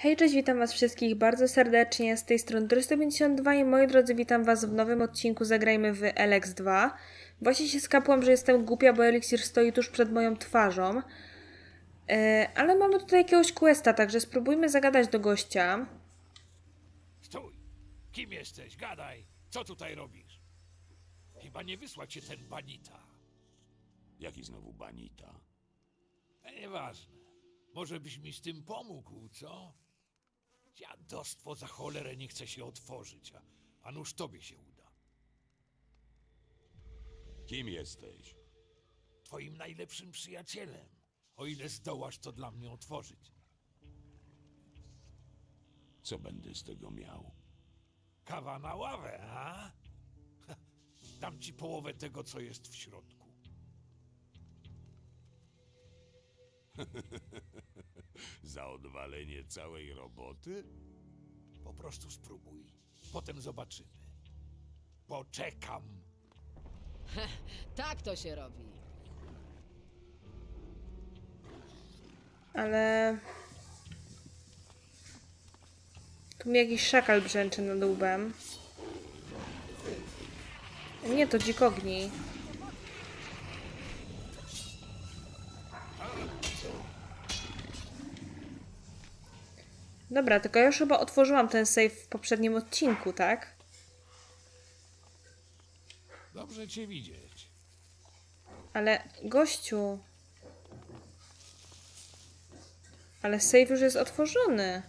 Hej, cześć, witam was wszystkich bardzo serdecznie z tej strony 352 i moi drodzy, witam was w nowym odcinku Zagrajmy w LX2. Właśnie się skapłam, że jestem głupia, bo eliksir stoi tuż przed moją twarzą. E, ale mamy tutaj jakiegoś questa, także spróbujmy zagadać do gościa. Stój! Kim jesteś? Gadaj! Co tutaj robisz? Chyba nie wysłał cię ten banita. Jaki znowu banita? E, Nieważne. Może byś mi z tym pomógł, co? Dziadostwo za cholerę nie chce się otworzyć, a, a nuż tobie się uda. Kim jesteś? Twoim najlepszym przyjacielem. O ile zdołasz to dla mnie otworzyć. Co będę z tego miał? Kawa na ławę, a? Dam ci połowę tego, co jest w środku. Za odwalenie całej roboty? Po prostu spróbuj. Potem zobaczymy. Poczekam. Tak to się robi. Ale... Tu mi jakiś szakal brzęczy nad łbem. Nie, to dzikognij. Dobra, tylko ja już chyba otworzyłam ten save w poprzednim odcinku, tak? Dobrze cię widzieć. Ale gościu. Ale save już jest otworzony.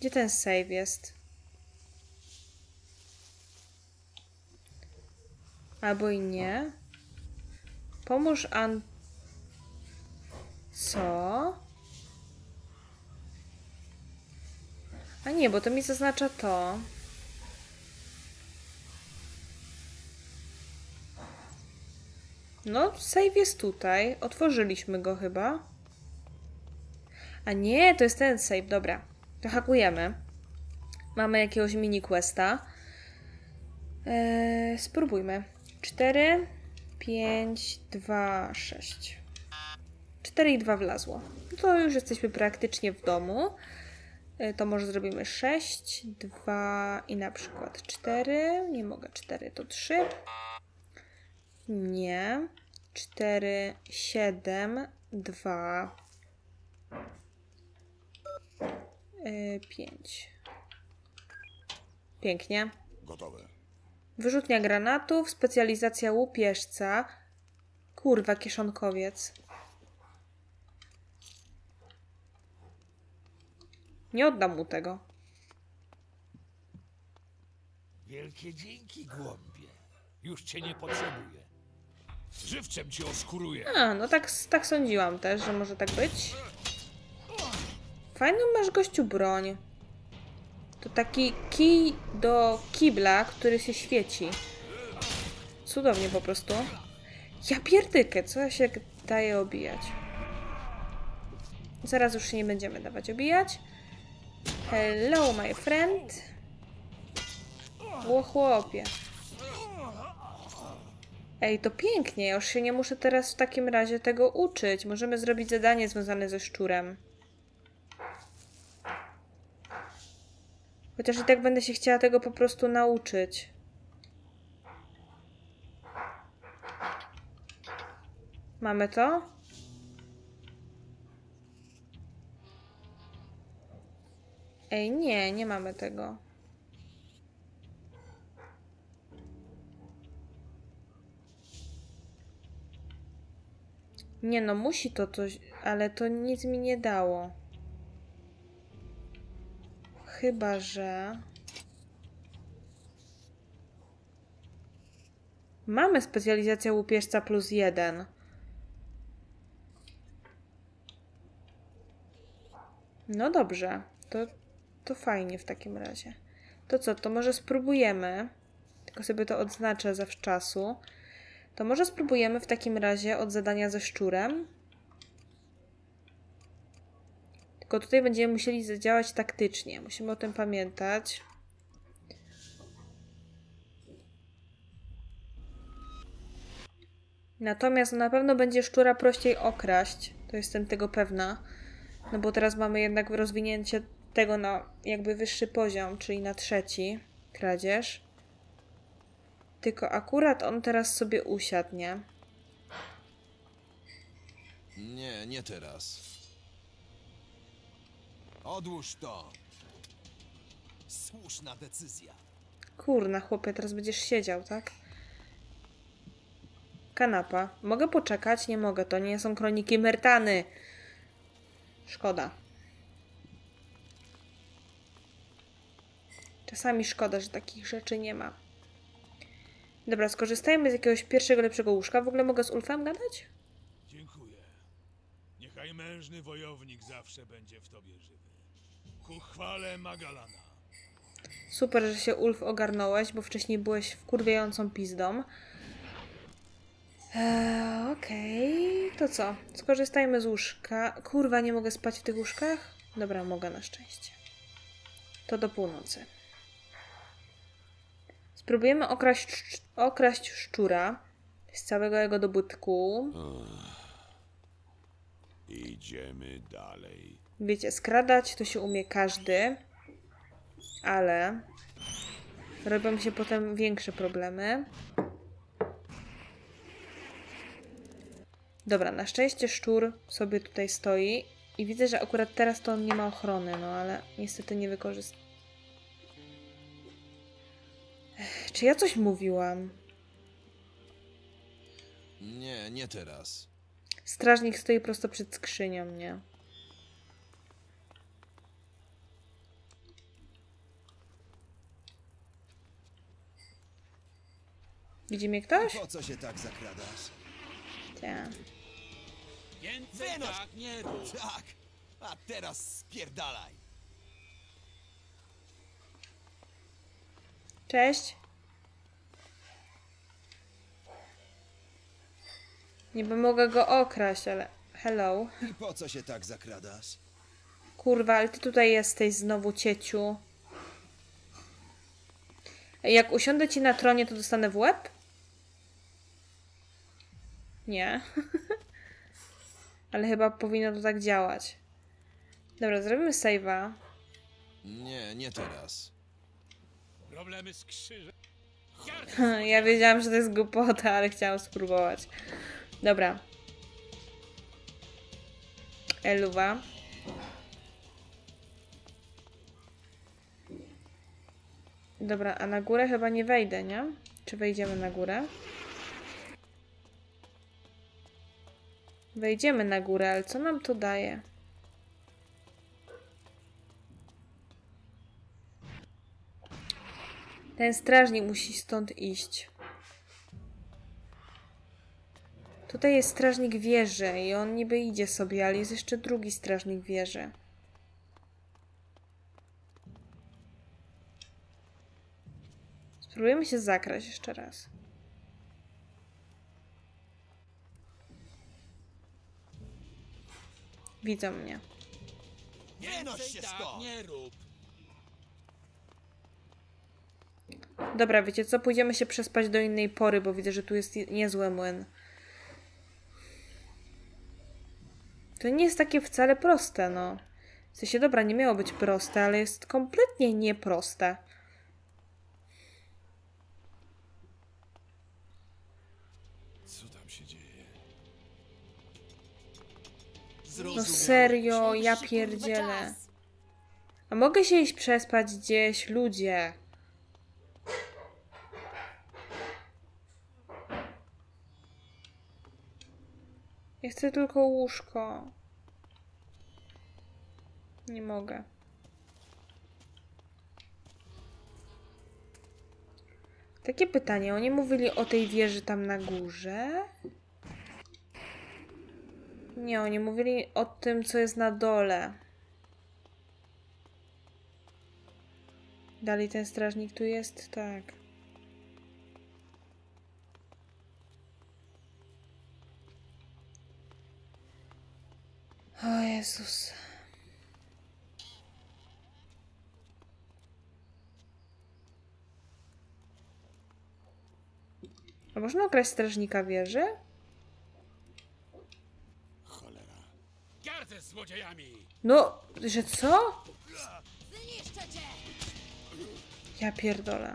Gdzie ten save jest? Albo i nie. Pomóż An. Co? A nie, bo to mi zaznacza to. No, save jest tutaj. Otworzyliśmy go chyba. A nie, to jest ten save, dobra. To hakujemy. Mamy jakiegoś mini questa. Eee, spróbujmy. 4, 5, 2, 6. 4 i 2 wlazło. No to już jesteśmy praktycznie w domu. E, To może zrobimy 6, 2 i na przykład 4. Nie mogę 4, to 3. Nie. 4, 7, 2, 5. Pięknie. Gotowe. Wyrzutnia granatów, specjalizacja łupieżca. Kurwa, kieszonkowiec. Nie oddam mu tego. Wielkie dzięki, głąbie. Już cię nie potrzebuję. Żywcem cię oskuruję. A, no tak, tak sądziłam też, że może tak być. Fajną masz gościu broń. To taki kij do kibla, który się świeci. Cudownie po prostu. Ja pierdykę, co ja się daje obijać? Zaraz już się nie będziemy dawać obijać. Hello, my friend. Ło chłopie. Ej, to pięknie. Już się nie muszę teraz w takim razie tego uczyć. Możemy zrobić zadanie związane ze szczurem. Chociaż i tak będę się chciała tego po prostu nauczyć. Mamy to? Ej, nie, nie mamy tego. Nie no, musi to coś, ale to nic mi nie dało. Chyba, że... Mamy specjalizację łupieżca plus jeden. No dobrze, to, to fajnie w takim razie. To co, to może spróbujemy, tylko sobie to odznaczę zawczasu. To może spróbujemy w takim razie od zadania ze szczurem. Tylko tutaj będziemy musieli zadziałać taktycznie. Musimy o tym pamiętać. Natomiast na pewno będzie szczura prościej okraść. To jestem tego pewna. No bo teraz mamy jednak rozwinięcie tego na jakby wyższy poziom, czyli na trzeci kradzież. Tylko akurat on teraz sobie usiadł, nie? Nie, nie teraz. Odłóż to. Słuszna decyzja. Kurna, chłopie, teraz będziesz siedział, tak? Kanapa. Mogę poczekać? Nie mogę, to nie są kroniki Mertany. Szkoda. Czasami szkoda, że takich rzeczy nie ma. Dobra, skorzystajmy z jakiegoś pierwszego lepszego łóżka. W ogóle mogę z Ulfem gadać? Dziękuję. Niechaj mężny wojownik zawsze będzie w tobie żywy. Ku chwale Magalana. Super, że się Ulf ogarnąłeś, bo wcześniej byłeś wkurwiającą pizdą. Eee, Okej, to co? Skorzystajmy z łóżka. Kurwa, nie mogę spać w tych łóżkach? Dobra, mogę na szczęście. To do północy. Spróbujemy okraść, okraść szczura z całego jego dobytku. Idziemy dalej. Wiecie, skradać to się umie każdy, ale robią się potem większe problemy. Dobra, na szczęście szczur sobie tutaj stoi i widzę, że akurat teraz to on nie ma ochrony, no ale niestety nie wykorzystam. Czy ja coś mówiłam? Nie, nie teraz. Strażnik stoi prosto przed skrzynią, nie? Widzi mnie ktoś? Po co się tak zakradasz? Tak. Więcej Wynoś! tak nie rób. Tak! A teraz spierdalaj! Cześć. Niby mogę go okraść, ale... Hello. I po co się tak zakradasz? Kurwa, ale ty tutaj jesteś znowu, cieciu. Ej, Jak usiądę ci na tronie, to dostanę w łeb? Nie. ale chyba powinno to tak działać. Dobra, zrobimy save'a. Nie, nie teraz. Problemy z krzyżem. Ja wiedziałam, że to jest głupota, ale chciałam spróbować. Dobra. Eluwa. Dobra, a na górę chyba nie wejdę, nie? Czy wejdziemy na górę? Wejdziemy na górę, ale co nam to daje? Ten strażnik musi stąd iść. Tutaj jest strażnik wieży i on niby idzie sobie, ale jest jeszcze drugi strażnik wieży. Spróbujemy się zakraść jeszcze raz. Widzą mnie. Wynoś się tak stąd! nie rób. Dobra, wiecie co? Pójdziemy się przespać do innej pory, bo widzę, że tu jest niezły młyn. To nie jest takie wcale proste, no. W sensie, dobra, nie miało być proste, ale jest kompletnie nieproste. No serio, ja pierdzielę. A mogę się iść przespać gdzieś, ludzie? Ja chcę tylko łóżko. Nie mogę. Takie pytanie, oni mówili o tej wieży tam na górze? Nie, oni mówili o tym, co jest na dole. Dalej ten strażnik tu jest? Tak. O Jezus. A można okraść strażnika wieży? Z złodziejami! No, że co? Ja pierdolę.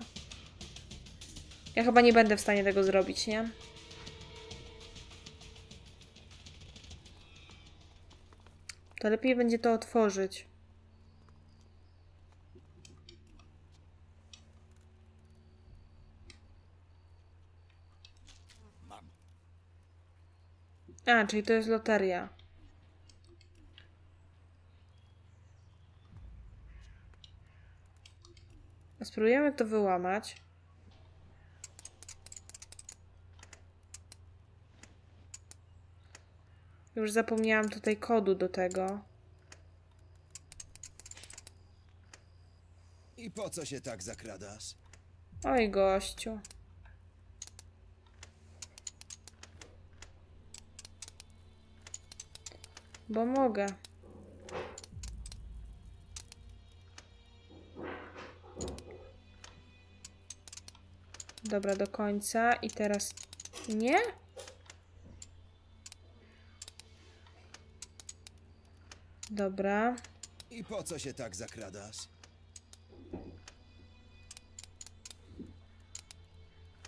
Ja chyba nie będę w stanie tego zrobić, nie? To lepiej będzie to otworzyć. A, czyli to jest loteria. Spróbujemy to wyłamać. Już zapomniałam tutaj kodu do tego. I po co się tak zakradasz? Oj, gościu. Bo mogę. Dobra, do końca. I teraz... Nie? Dobra. I po co się tak zakradasz?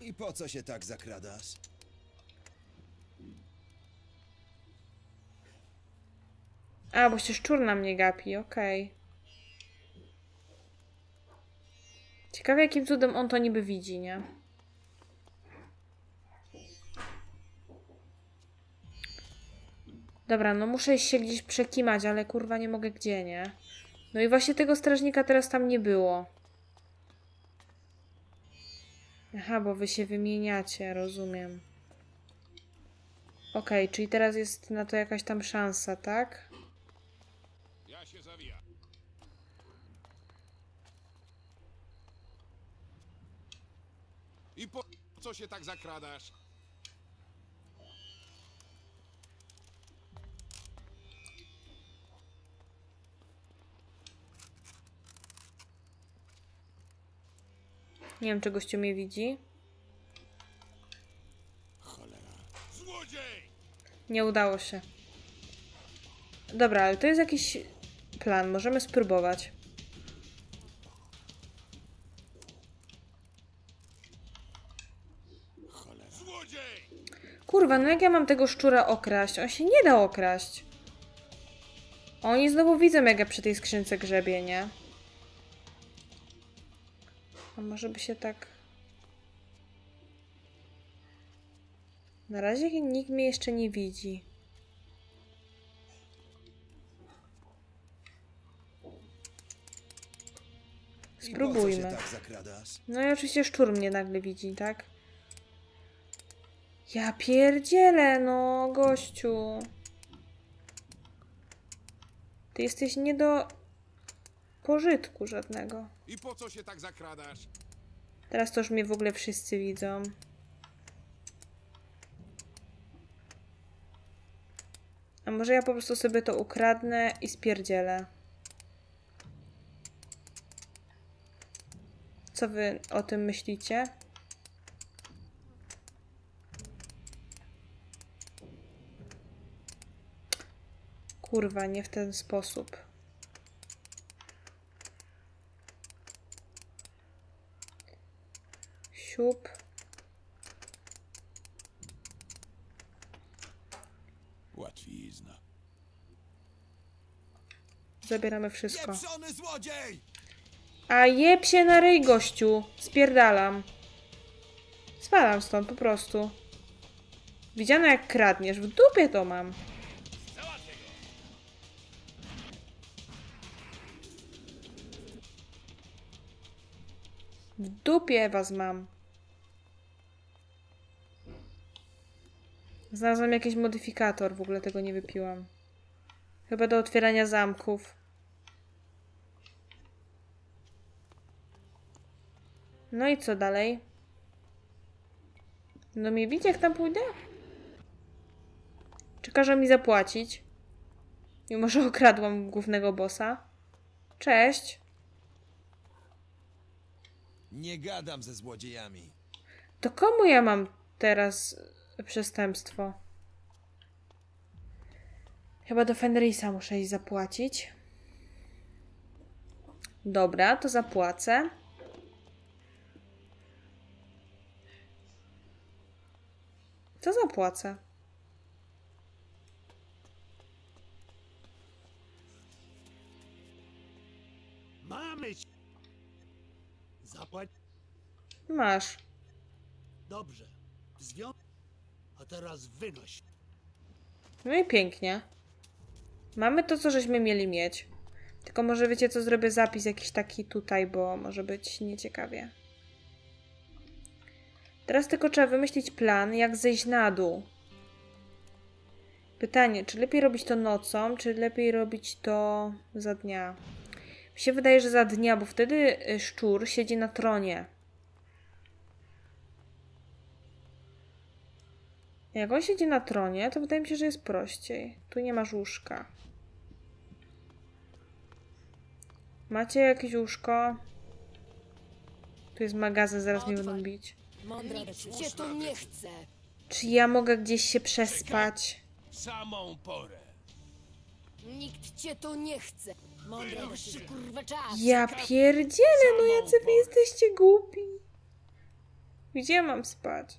I po co się tak zakradasz? A, bo się szczur na mnie gapi, okej. Ciekawe, jakim cudem on to niby widzi, nie? Dobra, no muszę się gdzieś przekimać, ale kurwa nie mogę gdzie, nie? No i właśnie tego strażnika teraz tam nie było. Aha, bo wy się wymieniacie, rozumiem. Okej, czyli teraz jest na to jakaś tam szansa, tak? Ja się zawijam. I po co się tak zakradasz? Nie wiem, czy gościu mnie widzi. Nie udało się. Dobra, ale to jest jakiś plan. Możemy spróbować. Kurwa, no jak ja mam tego szczura okraść? On się nie da okraść. Oni znowu widzą, jak ja przy tej skrzynce grzebię, nie? Może by się tak... Na razie nikt mnie jeszcze nie widzi. Spróbujmy. tak? No i oczywiście szczur mnie nagle widzi, tak? Ja pierdzielę, no gościu. Ty jesteś nie do pożytku żadnego. I po co się tak zakradasz? Teraz to już mnie w ogóle wszyscy widzą. A może ja po prostu sobie to ukradnę i spierdzielę. Co wy o tym myślicie? Kurwa, nie w ten sposób. Siup. Łatwizna. Zabieramy wszystko. A jeb się na ryj, gościu. Spierdalam. Spadam stąd po prostu. Widziano jak kradniesz. W dupie to mam. W dupie was mam. Znalazłam jakiś modyfikator, w ogóle tego nie wypiłam. Chyba do otwierania zamków. No i co dalej? No mnie widzi, jak tam pójdę? Czy każe mi zapłacić? Mimo, że okradłam głównego bossa. Cześć. Nie gadam ze złodziejami. To komu ja mam teraz przestępstwo? Chyba do Fenrisa muszę iść zapłacić. Dobra, to zapłacę. To zapłacę. Mamy ci. Zapłać Masz. dobrze. Zwią... A teraz wynoś. No i pięknie. Mamy to, co żeśmy mieli mieć. Tylko może wiecie, co zrobię zapis jakiś taki tutaj, bo może być nieciekawie. Teraz tylko trzeba wymyślić plan, jak zejść na dół. Pytanie, czy lepiej robić to nocą, czy lepiej robić to za dnia? Mi się wydaje, że za dnia, bo wtedy y, szczur siedzi na tronie. Jak on siedzi na tronie, to wydaje mi się, że jest prościej. Tu nie masz łóżka. Macie jakieś łóżko? Tu jest magazyn, zaraz mnie będą bić. Mądra Nikt cię tu nie chce. Czy ja mogę gdzieś się przespać? Samą porę. Nikt cię tu nie chce. Ja pierdzielę, no jacy wy jesteście głupi. Gdzie mam spać?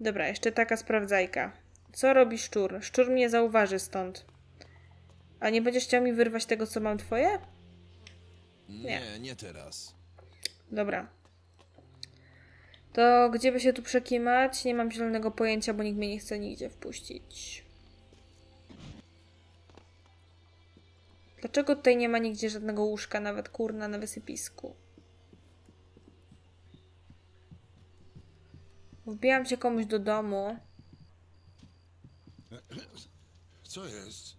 Dobra, jeszcze taka sprawdzajka. Co robi szczur? Szczur mnie zauważy stąd. A nie będziesz chciał mi wyrwać tego, co mam twoje? Nie, nie teraz. Dobra. To gdzie by się tu przekimać? Nie mam zielonego pojęcia, bo nikt mnie nie chce nigdzie wpuścić. Dlaczego tutaj nie ma nigdzie żadnego łóżka, nawet kurna na wysypisku? Wbijam się komuś do domu. Co jest?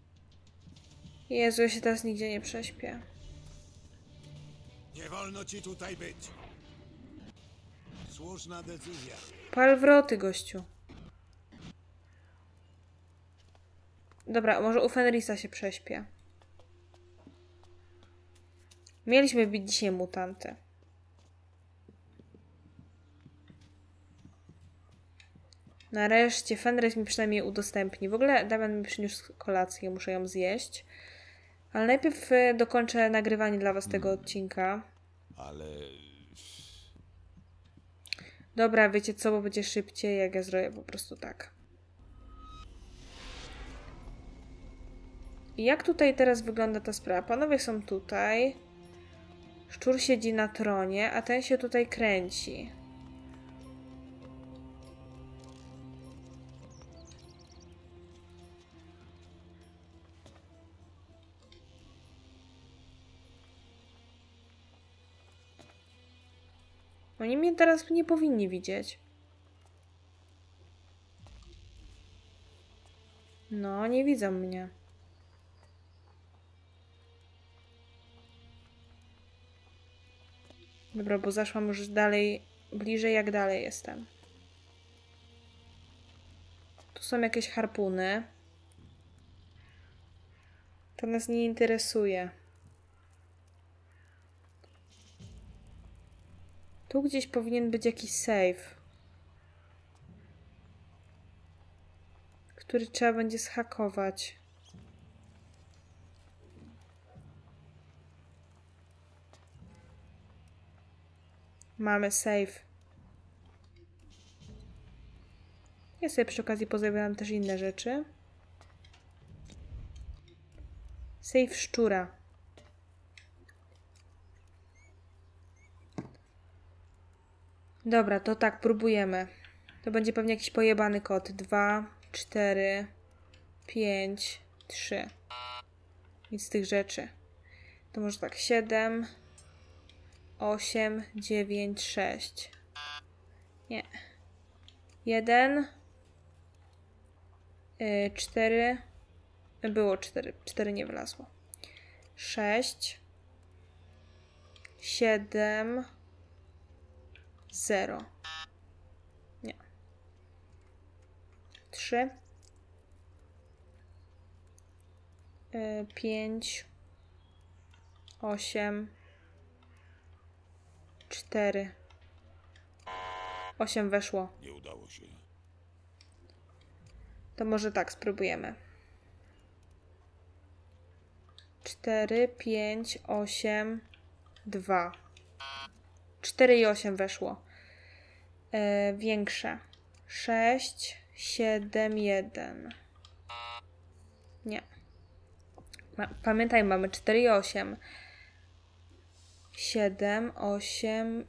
Jezu, ja się teraz nigdzie nie prześpię. Nie wolno ci tutaj być. Słuszna decyzja. Pal wroty, gościu. Dobra, może u Fenrisa się prześpię. Mieliśmy bić dzisiaj mutanty. Nareszcie Fenris mi przynajmniej udostępni. W ogóle Damian mi przyniósł kolację, muszę ją zjeść. Ale najpierw e, dokończę nagrywanie dla was tego odcinka. Ale Dobra, wiecie co, bo będzie szybciej, jak ja zrobię po prostu tak. I jak tutaj teraz wygląda ta sprawa? Panowie są tutaj. Szczur siedzi na tronie, a ten się tutaj kręci. Oni mnie teraz nie powinni widzieć. No, nie widzą mnie. Dobra, bo zaszłam już dalej, bliżej jak dalej jestem. Tu są jakieś harpuny. To nas nie interesuje. Tu gdzieś powinien być jakiś save. Który trzeba będzie schakować. Mamy save. Ja sobie przy okazji pozabieram też inne rzeczy. Save szczura. Dobra, to tak, próbujemy. To będzie pewnie jakiś pojebany kod. 2, 4, 5, 3. Nic z tych rzeczy. To może tak, 7, 8, 9, 6. Nie. 1, 4. Było 4. 4 nie wlazło. 6, 7, 0. Nie. 3. 5. 8. 4. 8 weszło. nie udało się. To może tak, spróbujemy. 4, 5, 8, 2. 4 i 8 weszło. E, większe. 6, 7, 1. Nie. Pamiętaj, mamy 4 i 8. 7, 8.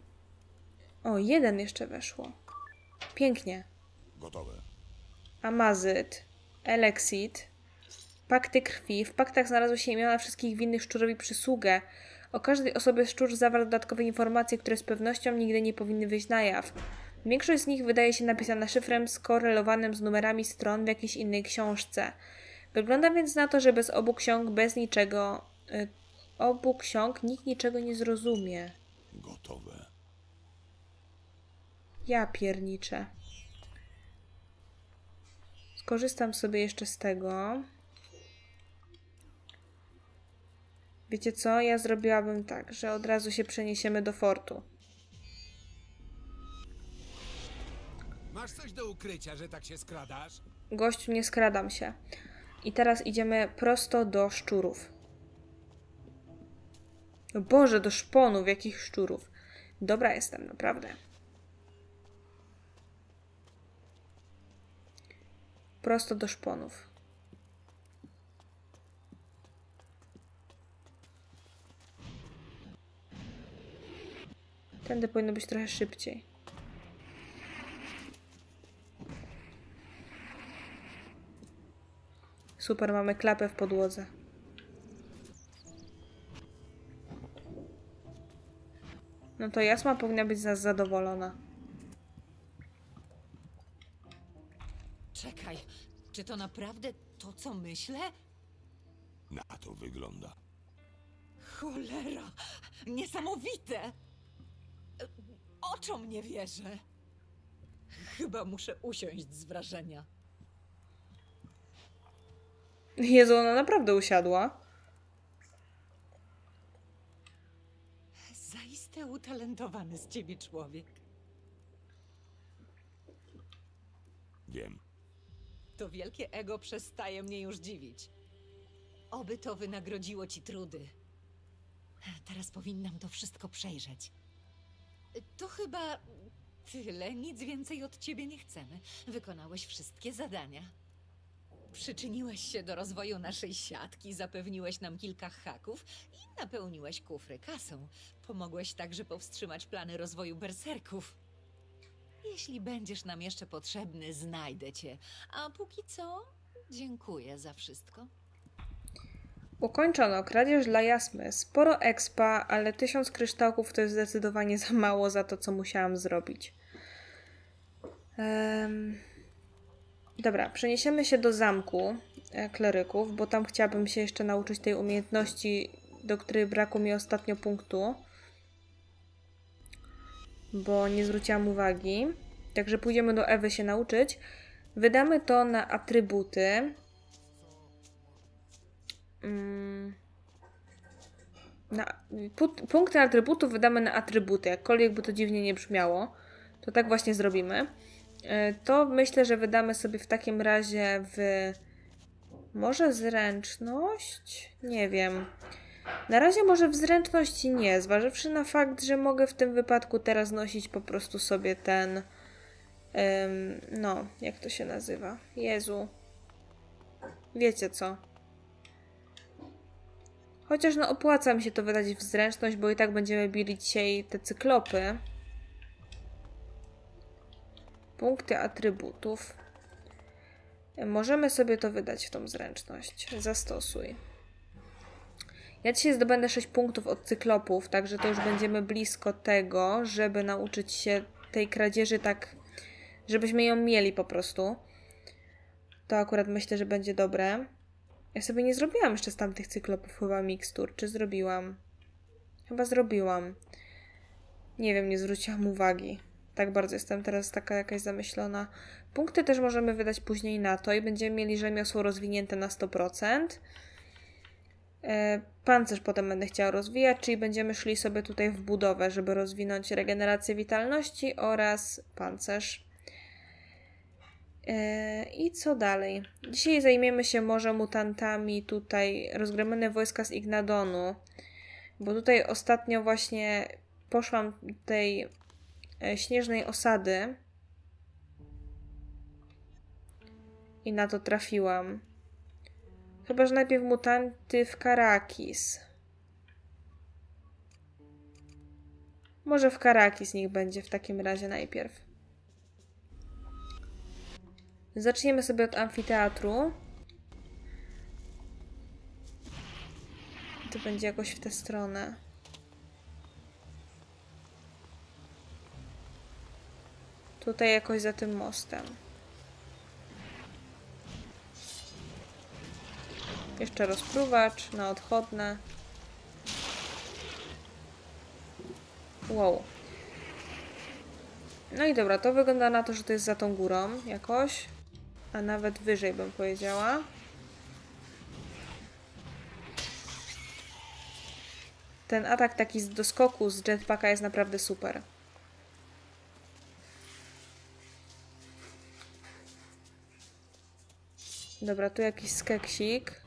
O, 1 jeszcze weszło. Pięknie. Gotowe. Amazyt, Eleksit, pakty krwi. W paktach znalazły się imiona wszystkich winnych szczurowi przysługę. O każdej osobie szczur zawarł dodatkowe informacje, które z pewnością nigdy nie powinny wyjść na jaw. Większość z nich wydaje się napisana szyfrem skorelowanym z numerami stron w jakiejś innej książce. Wygląda więc na to, że bez obu ksiąg, bez niczego, y, obu ksiąg nikt niczego nie zrozumie. Gotowe. Ja pierniczę. Skorzystam sobie jeszcze z tego. Wiecie co? Ja zrobiłabym tak, że od razu się przeniesiemy do fortu. Masz coś do ukrycia, że tak się skradasz? Gościu, nie skradam się. I teraz idziemy prosto do szczurów. O Boże, do szponów, jakich szczurów. Dobra jestem, naprawdę. Prosto do szponów. Tędy powinno być trochę szybciej. Super, mamy klapę w podłodze. No to Jasma powinna być z nas zadowolona. Czekaj, czy to naprawdę to, co myślę? Na to wygląda. Cholera! Niesamowite! Oczom nie wierzę. Chyba muszę usiąść z wrażenia. Jezu, ona naprawdę usiadła. Zaiste utalentowany z ciebie człowiek. Wiem. To wielkie ego przestaje mnie już dziwić. Oby to wynagrodziło ci trudy. Teraz powinnam to wszystko przejrzeć. To chyba tyle, nic więcej od ciebie nie chcemy. Wykonałeś wszystkie zadania. Przyczyniłeś się do rozwoju naszej siatki, zapewniłeś nam kilka haków i napełniłeś kufry kasą. Pomogłeś także powstrzymać plany rozwoju berserków. Jeśli będziesz nam jeszcze potrzebny, znajdę cię. A póki co, dziękuję za wszystko. Ukończono kradzież dla Jasmy. Sporo expa, ale tysiąc kryształków to jest zdecydowanie za mało za to, co musiałam zrobić. Em, Dobra, przeniesiemy się do zamku e, kleryków, bo tam chciałabym się jeszcze nauczyć tej umiejętności, do której brakło mi ostatnio punktu. Bo nie zwróciłam uwagi. Także pójdziemy do Ewy się nauczyć. Wydamy to na atrybuty. Mm. Na, pu- punkty atrybutów wydamy na atrybuty, jakkolwiek by to dziwnie nie brzmiało. To tak właśnie zrobimy. E, To myślę, że wydamy sobie w takim razie w. Może zręczność? Nie wiem. Na razie może w zręczności nie, zważywszy na fakt, że mogę w tym wypadku teraz nosić po prostu sobie ten. no, jak to się nazywa? Jezu. Wiecie co? Chociaż no opłaca mi się to wydać w zręczność, bo i tak będziemy bili dzisiaj te cyklopy. Punkty atrybutów. Możemy sobie to wydać w tą zręczność. Zastosuj. Ja dzisiaj zdobędę 6 punktów od cyklopów, także to już będziemy blisko tego, żeby nauczyć się tej kradzieży tak, żebyśmy ją mieli po prostu. To akurat myślę, że będzie dobre. Ja sobie nie zrobiłam jeszcze z tamtych cyklopów chyba mikstur. Czy zrobiłam? Chyba zrobiłam. Nie wiem, nie zwróciłam uwagi. Tak bardzo jestem teraz taka jakaś zamyślona. Punkty też możemy wydać później na to i będziemy mieli rzemiosło rozwinięte na 100%. E, Pancerz potem będę chciała rozwijać, czyli będziemy szli sobie tutaj w budowę, żeby rozwinąć regenerację witalności oraz pancerz. E, I co dalej? Dzisiaj zajmiemy się może mutantami tutaj rozgromione wojska z Ignadonu, bo tutaj ostatnio właśnie poszłam tej śnieżnej osady i na to trafiłam. Chyba, że najpierw mutanty w Karakis. Może w Karakis niech będzie w takim razie najpierw. Zaczniemy sobie od amfiteatru. To będzie jakoś w tę stronę. Tutaj jakoś za tym mostem. Jeszcze rozpruwacz na odchodne. Wow. No i dobra, to wygląda na to, że to jest za tą górą jakoś. A nawet wyżej bym powiedziała. Ten atak taki z doskoku z jetpacka jest naprawdę super. Dobra, tu jakiś skeksik.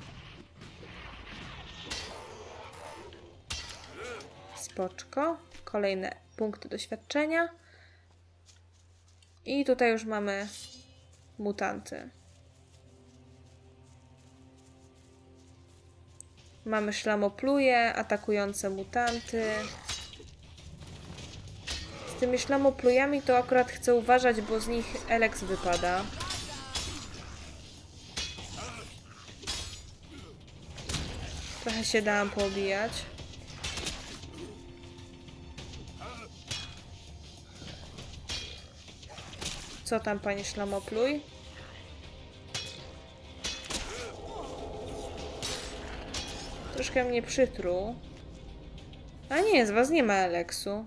Spoczko. Kolejne punkty doświadczenia. I tutaj już mamy mutanty. Mamy szlamopluje, atakujące mutanty. Z tymi szlamoplujami to akurat chcę uważać, bo z nich Elex wypada. Trochę się dałam poobijać. Co tam, panie szlamopluj? Troszkę mnie przytruł. A nie, z was nie ma Eleksu.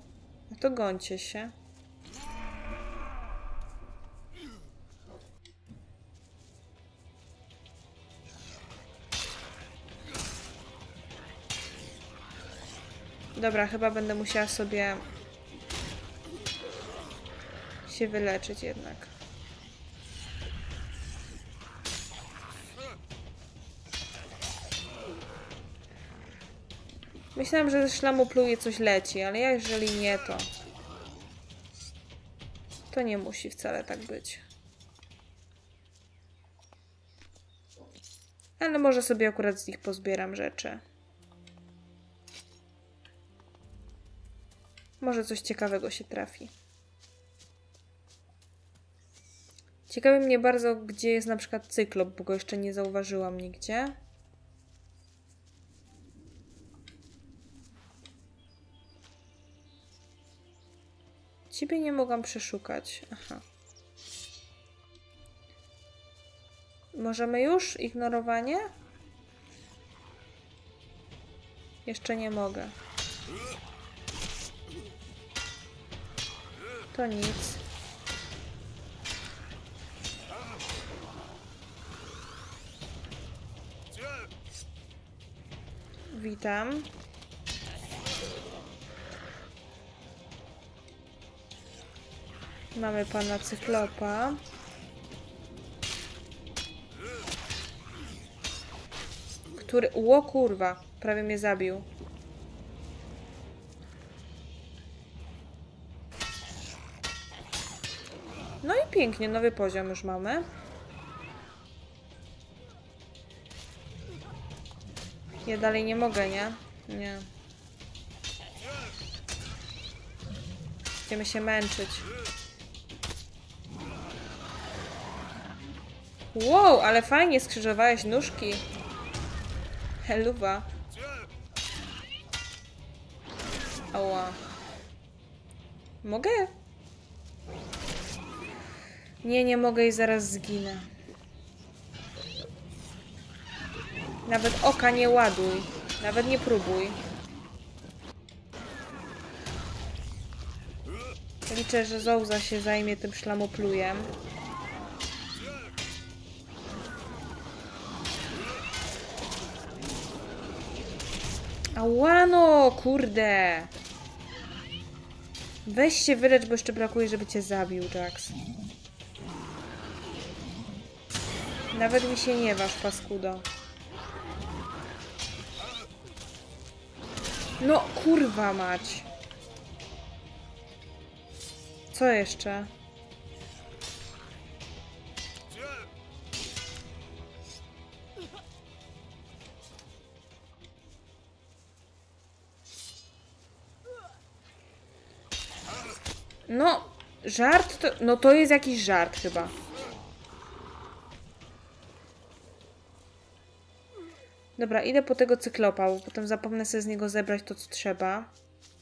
No to gońcie się. Dobra, chyba będę musiała sobie się wyleczyć jednak. Myślałam, że ze szlamu pluje coś leci, ale jeżeli nie, to... To nie musi wcale tak być. Ale może sobie akurat z nich pozbieram rzeczy. Może coś ciekawego się trafi. Ciekawi mnie bardzo, gdzie jest na przykład cyklop, bo go jeszcze nie zauważyłam nigdzie. Ciebie nie mogłam przeszukać. Aha. Możemy już? Ignorowanie? Jeszcze nie mogę. To nic. Witam. Mamy pana cyklopa. Który... Ło kurwa, prawie mnie zabił. Pięknie, nowy poziom już mamy. Ja dalej nie mogę, nie? Nie. Będziemy się męczyć. Wow, ale fajnie skrzyżowałeś nóżki. Heluwa. Ała. Mogę? Nie, nie mogę i zaraz zginę. Nawet oka nie ładuj. Nawet nie próbuj. Liczę, że Zouza się zajmie tym szlamoplujem. Ałano, kurde. Weź się wylecz, bo jeszcze brakuje, żeby cię zabił, Jax. Nawet mi się nie waż, paskudo. No, kurwa mać. Co jeszcze? No, żart to... No to jest jakiś żart chyba. Dobra, idę po tego cyklopa, bo potem zapomnę sobie z niego zebrać to, co trzeba.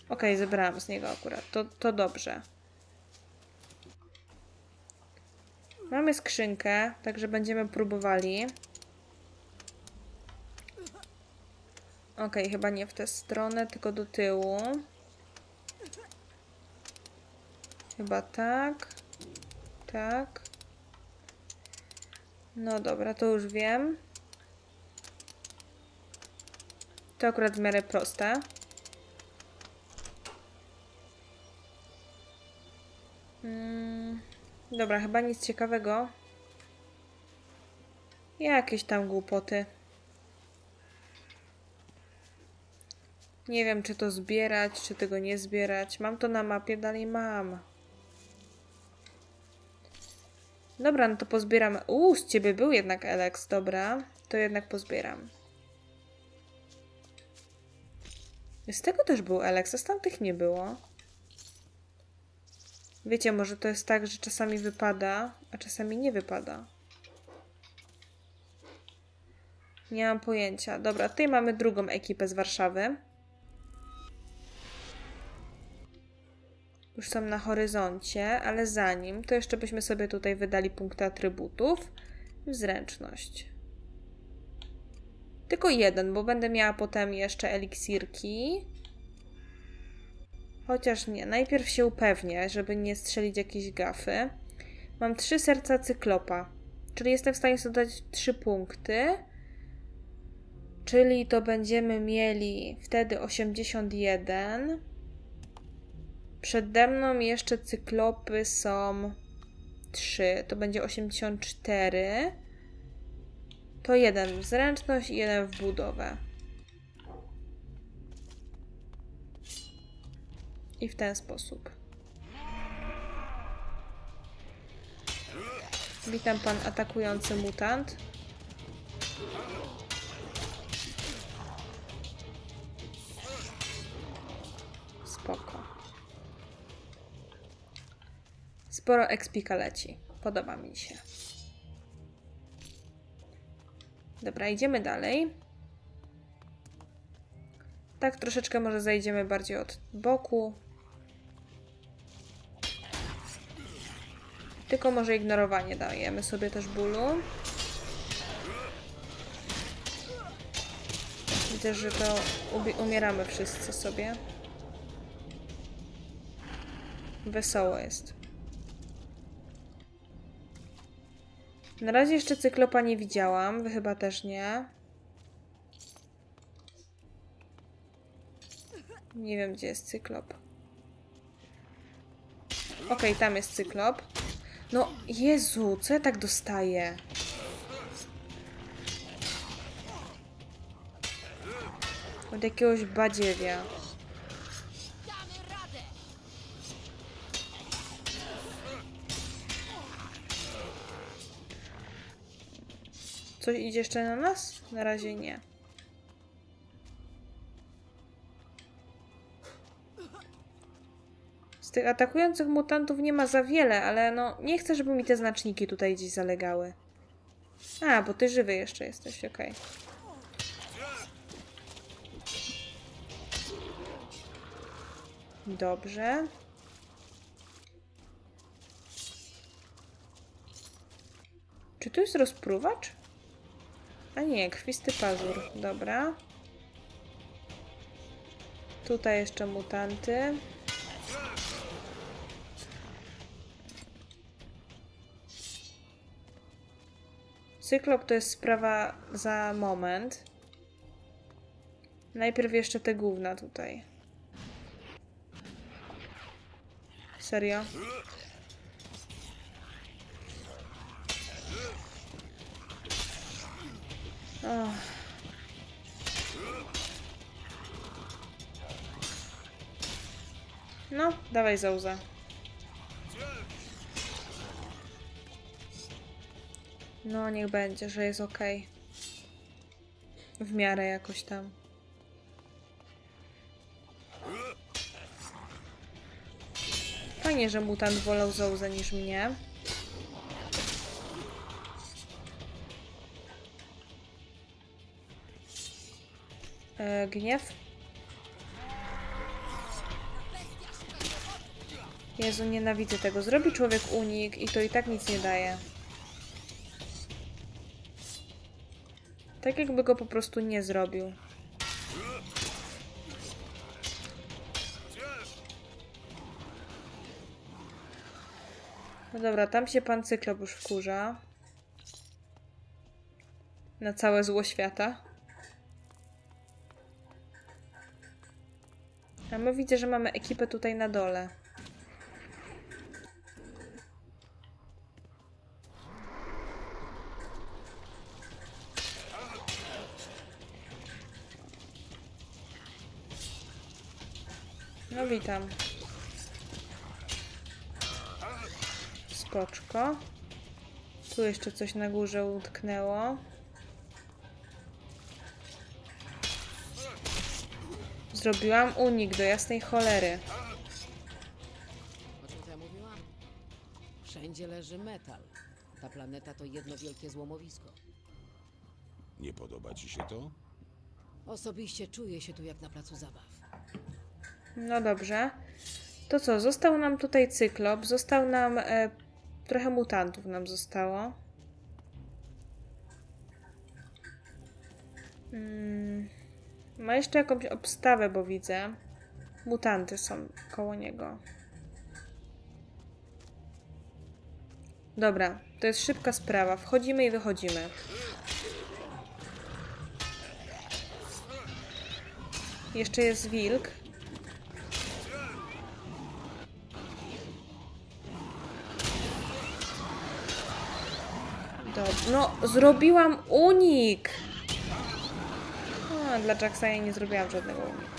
Okej, zebrałam z niego akurat. To, to dobrze. Mamy skrzynkę, także będziemy próbowali. Okej, chyba nie w tę stronę, tylko do tyłu. Chyba tak. Tak. No dobra, to już wiem. To akurat w miarę proste. Mm, dobra, chyba nic ciekawego. Jakieś tam głupoty. Nie wiem, czy to zbierać, czy tego nie zbierać. Mam to na mapie, dalej mam. Dobra, no to pozbieram. Uuu, z ciebie był jednak Alex, dobra. To jednak pozbieram. Z tego też był Alex, a z tamtych nie było. Wiecie, może to jest tak, że czasami wypada, a czasami nie wypada. Nie mam pojęcia. Dobra, tutaj mamy drugą ekipę z Warszawy. Już są na horyzoncie, ale zanim, to jeszcze byśmy sobie tutaj wydali punkty atrybutów w zręczność. Tylko jeden, bo będę miała potem jeszcze eliksirki. Chociaż nie, najpierw się upewnię, żeby nie strzelić jakiejś gafy. Mam trzy serca cyklopa, czyli jestem w stanie sobie dać trzy punkty. Czyli to będziemy mieli wtedy 81. Przede mną jeszcze cyklopy są 3, to będzie 84. To jeden w zręczność i jeden w budowę. I w ten sposób. Witam pan atakujący mutant. Spoko. Sporo ekspika leci. Podoba mi się. Dobra, idziemy dalej. Tak, troszeczkę może zajdziemy bardziej od boku. Tylko może ignorowanie dajemy sobie też bólu. Widzę, że to umieramy wszyscy sobie. Wesoło jest. Na razie jeszcze cyklopa nie widziałam. Wy chyba też nie. Nie wiem, gdzie jest cyklop. Okej, okay, tam jest cyklop. No, Jezu, co ja tak dostaję? Od jakiegoś badziewia. Coś idzie jeszcze na nas? Na razie nie. Z tych atakujących mutantów nie ma za wiele, ale no nie chcę, żeby mi te znaczniki tutaj gdzieś zalegały. A, bo ty żywy jeszcze jesteś, okej. Okay. Dobrze. Czy tu jest rozpruwacz? A nie, krwisty pazur. Dobra. Tutaj jeszcze mutanty. Cyklop to jest sprawa za moment. Najpierw jeszcze te gówna tutaj. Serio? No, dawaj Zouza. No, niech będzie, że jest ok. W miarę jakoś tam. Fajnie, że mutant wolał Zouzę niż mnie. E, gniew. Jezu, nienawidzę tego. Zrobi człowiek unik i to i tak nic nie daje. Tak jakby go po prostu nie zrobił. No dobra, tam się pan Cyklop już wkurza. Na całe zło świata. My widzę, że mamy ekipę tutaj na dole. No witam. Spoczko. Tu jeszcze coś na górze utknęło. Zrobiłam unik do jasnej cholery. O czym ja mówiłam? Wszędzie leży metal. Ta planeta to jedno wielkie złomowisko. Nie podoba ci się to? Osobiście czuję się tu jak na placu zabaw. No dobrze. To co, został nam tutaj cyklop, został nam e, trochę mutantów nam zostało. Mm, ma jeszcze jakąś obstawę, bo widzę. Mutanty są koło niego. Dobra, to jest szybka sprawa. Wchodzimy i wychodzimy. Jeszcze jest wilk. Dobrze. No, zrobiłam unik! Dla Jacksa ja nie zrobiłam żadnego uniku.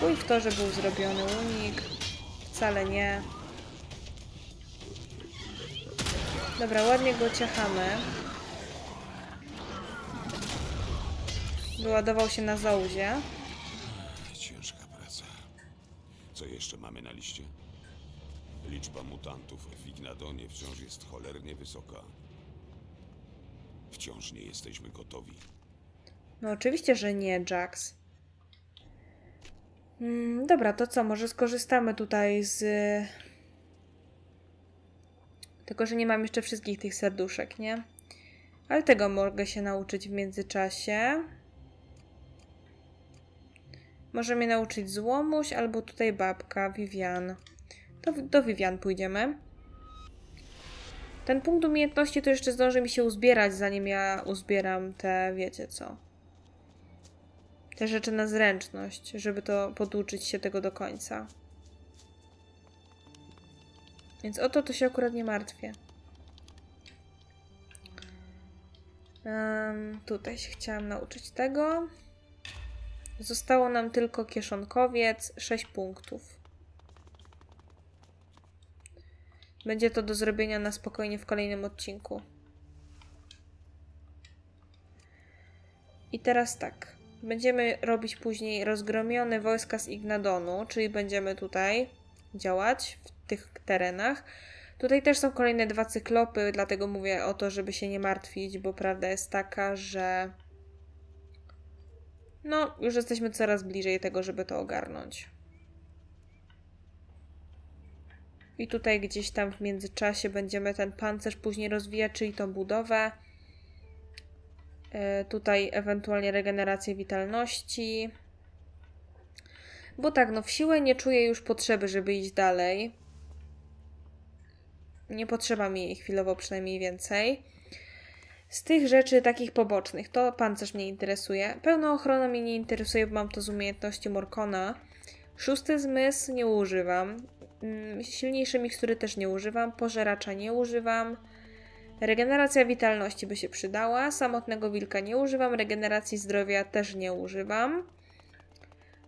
Chuj w to, że był zrobiony unik. Wcale nie. Dobra, ładnie go ciachamy. Wyładował się na zauzie. Ciężka praca. Co jeszcze mamy na liście? Liczba mutantów w Ignadonie wciąż jest cholernie wysoka. Wciąż nie jesteśmy gotowi. No oczywiście, że nie, Jax. Mm, dobra, to co? Może skorzystamy tutaj z... Tylko, że nie mam jeszcze wszystkich tych serduszek, nie? Ale tego mogę się nauczyć w międzyczasie. Może mnie nauczyć złomuś, albo tutaj babka, Vivian. To do Vivian pójdziemy. Ten punkt umiejętności to jeszcze zdąży mi się uzbierać, zanim ja uzbieram te, wiecie co. Te rzeczy na zręczność, żeby to poduczyć się tego do końca. Więc o to to się akurat nie martwię. Um, tutaj się chciałam nauczyć tego. Zostało nam tylko kieszonkowiec, 6 punktów. Będzie to do zrobienia na spokojnie w kolejnym odcinku. I teraz tak. Będziemy robić później rozgromione wojska z Ignadonu, czyli będziemy tutaj działać w tych terenach. Tutaj też są kolejne dwa cyklopy, dlatego mówię o to, żeby się nie martwić, bo prawda jest taka, że no, już jesteśmy coraz bliżej tego, żeby to ogarnąć. I tutaj gdzieś tam w międzyczasie będziemy ten pancerz później rozwijać, czyli tą budowę. Yy, tutaj ewentualnie regenerację witalności. Bo tak, no w siłę nie czuję już potrzeby, żeby iść dalej. Nie potrzeba mi jej chwilowo przynajmniej więcej. Z tych rzeczy takich pobocznych, to pancerz mnie interesuje. Pełna ochrona mnie nie interesuje, bo mam to z umiejętności Morkona. Szósty zmysł nie używam. Mm, silniejsze mikstury też nie używam, pożeracza nie używam. Regeneracja witalności by się przydała, samotnego wilka nie używam, regeneracji zdrowia też nie używam.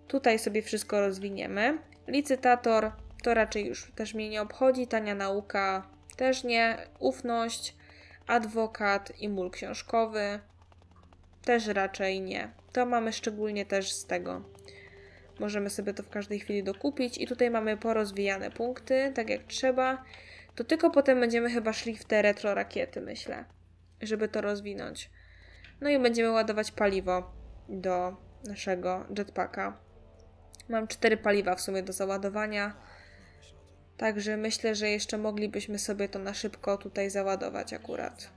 Tutaj sobie wszystko rozwiniemy. Licytator to raczej już też mnie nie obchodzi, tania nauka też nie, ufność, adwokat i mól książkowy też raczej nie. To mamy szczególnie też z tego. Możemy sobie to w każdej chwili dokupić i tutaj mamy porozwijane punkty, tak jak trzeba. To tylko potem będziemy chyba szli w te retro rakiety, myślę, żeby to rozwinąć. No i będziemy ładować paliwo do naszego jetpacka. Mam cztery paliwa w sumie do załadowania. Także myślę, że jeszcze moglibyśmy sobie to na szybko tutaj załadować akurat.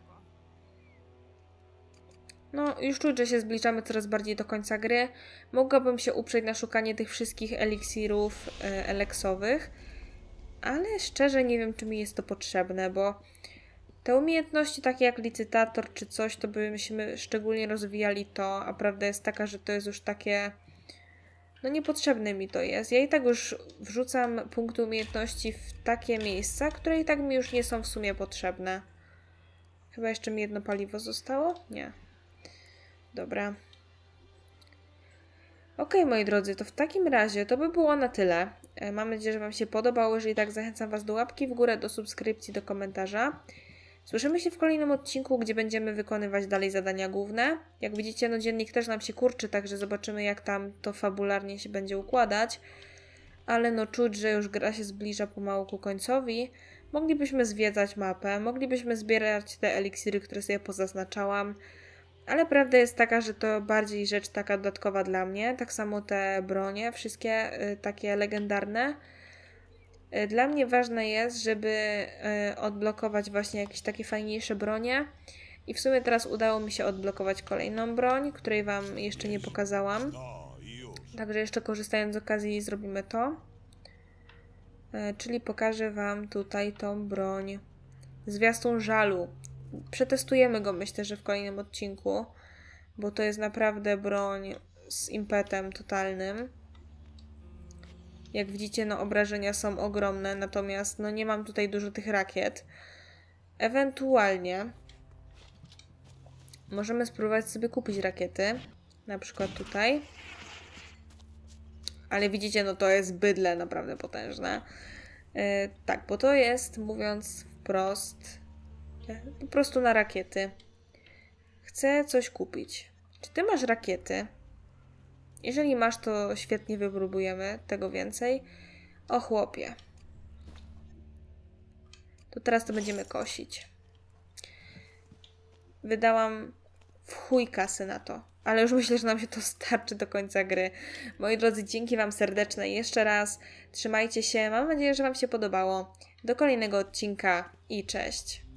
No, już czuć, że się zbliżamy coraz bardziej do końca gry. Mogłabym się uprzeć na szukanie tych wszystkich eliksirów e, eleksowych, ale szczerze nie wiem, czy mi jest to potrzebne, bo te umiejętności takie jak licytator czy coś, to byśmy szczególnie rozwijali to, a prawda jest taka, że to jest już takie no niepotrzebne mi to jest. Ja i tak już wrzucam punkty umiejętności w takie miejsca, które i tak mi już nie są w sumie potrzebne. Chyba jeszcze mi jedno paliwo zostało? Nie. Dobra. Ok, moi drodzy, to w takim razie to by było na tyle. E, mam nadzieję, że Wam się podobało. Jeżeli tak, zachęcam Was do łapki w górę, do subskrypcji, do komentarza. Słyszymy się w kolejnym odcinku, gdzie będziemy wykonywać dalej zadania główne. Jak widzicie, no dziennik też nam się kurczy, także zobaczymy jak tam to fabularnie się będzie układać. Ale no czuć, że już gra się zbliża pomału ku końcowi. Moglibyśmy zwiedzać mapę, moglibyśmy zbierać te eliksiry, które sobie pozaznaczałam. Ale prawda jest taka, że to bardziej rzecz taka dodatkowa dla mnie. Tak samo te bronie, wszystkie y, takie legendarne E, dla mnie ważne jest, żeby e, odblokować właśnie jakieś takie fajniejsze bronie. I w sumie teraz udało mi się odblokować kolejną broń, której Wam jeszcze nie pokazałam. Także jeszcze korzystając z okazji zrobimy to. Czyli pokażę Wam tutaj tą broń. Zwiastun żalu. Przetestujemy go myślę, że w kolejnym odcinku, bo to jest naprawdę broń z impetem totalnym. Jak widzicie, no obrażenia są ogromne, natomiast no nie mam tutaj dużo tych rakiet. Ewentualnie możemy spróbować sobie kupić rakiety. Na przykład tutaj. Ale widzicie, no to jest bydle naprawdę potężne. Yy, tak, bo to jest, mówiąc wprost, po prostu na rakiety. Chcę coś kupić. Czy ty masz rakiety? Jeżeli masz, to świetnie wypróbujemy tego więcej. O chłopie. To teraz to będziemy kosić. Wydałam w chuj kasy na to. Ale już myślę, że nam się to starczy do końca gry. Moi drodzy, dzięki Wam serdeczne jeszcze raz. Trzymajcie się. Mam nadzieję, że Wam się podobało. Do kolejnego odcinka i cześć.